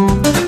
Música